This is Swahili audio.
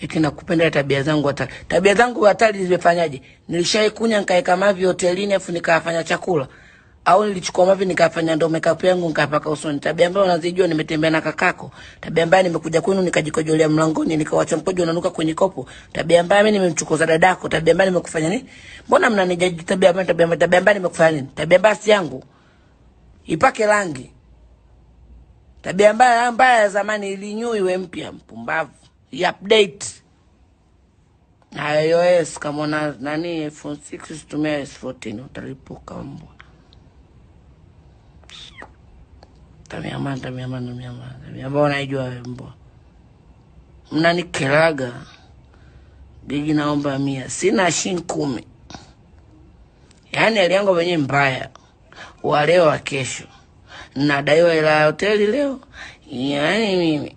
eti nakupenda tabia zangu hatari. Tabia zangu hatari zimefanyaje? Nilishai kunya nikaeka mavi hotelini afu nikafanya chakula au nilichukua mavi nikafanya ndo makeup yangu nikapaka usoni. Tabia ambayo unazijua, nimetembea na kakako. Tabia ambayo nimekuja kwenu nikajikojolea mlangoni nikawacha mkojo unanuka kwenye kopo. Tabia ambayo mimi nimemchukuza dadako. Tabia ambayo nimekufanya nini? Mbona mnanijaji tabia ambayo tabia ambayo tabia ambayo nimekufanya nini? Tabia mbaya si yangu. Ipake rangi. Tabia mbaya mbaya ya zamani ilinyui iwe mpya, mpumbavu. I-update. Na iOS kama una nani iPhone 6 usitumia iOS 14 utalipuka mbwa. mana tamia mana tamia mana mbaya. Tabia mbaya unaijua wewe mbwa. Mnanikeraga. Gigi, naomba mia. Sina shin kumi. Yaani hali yangu wenyewe mbaya. Wa leo wa kesho. Nadaiwa hela hoteli leo. Yaani mimi